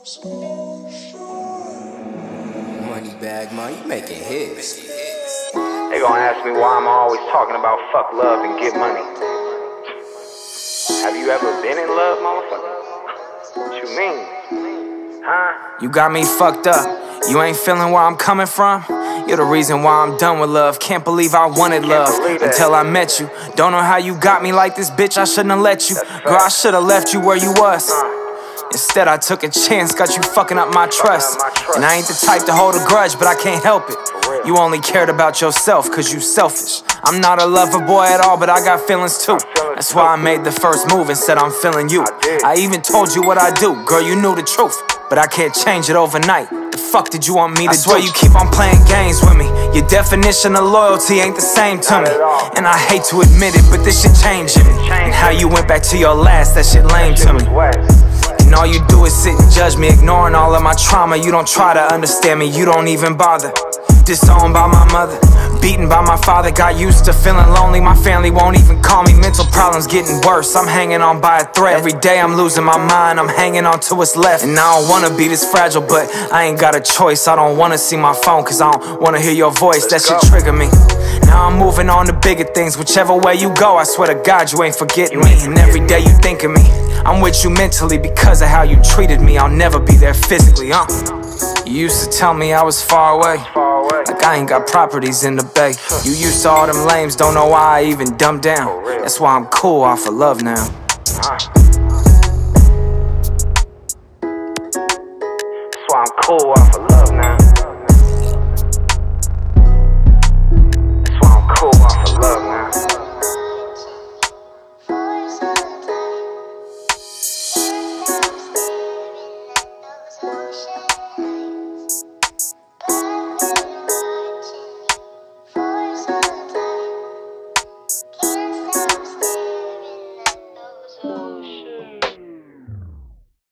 Money bag, man, you making hits. They gonna ask me why I'm always talking about fuck love and get money. Have you ever been in love, motherfucker? What you mean? Huh? You got me fucked up. You ain't feeling where I'm coming from? You're the reason why I'm done with love. Can't believe I wanted love until I met you. Don't know how you got me like this, bitch. I shouldn't have let you. Girl, I should have left you where you was. Instead, I took a chance, got you fucking up my trust. And I ain't the type to hold a grudge, but I can't help it. You only cared about yourself, cause you selfish. I'm not a lover boy at all, but I got feelings too. That's why I made the first move and said I'm feeling you. I even told you what I do, girl, you knew the truth. But I can't change it overnight. The fuck did you want me to I swear do? you keep on playing games with me. Your definition of loyalty ain't the same to me. And I hate to admit it, but this shit changing me. And how you went back to your last, that shit lame to me. And all you do is sit and judge me, ignoring all of my trauma. You don't try to understand me, you don't even bother. Disowned by my mother, beaten by my father. Got used to feeling lonely, my family won't even call me. Mental problems getting worse, I'm hanging on by a thread. Every day I'm losing my mind, I'm hanging on to what's left. And I don't wanna be this fragile, but I ain't got a choice. I don't wanna see my phone, cause I don't wanna hear your voice. That should trigger me. Now I'm moving on to bigger things. Whichever way you go, I swear to God, you ain't forgetting me. And every day you think of me. With you mentally because of how you treated me. I'll never be there physically, uh. You used to tell me I was far away. Like I ain't got properties in the bay. You used to all them lames, don't know why I even dumbed down. That's why I'm cool off of love now. That's why I'm cool off of love now.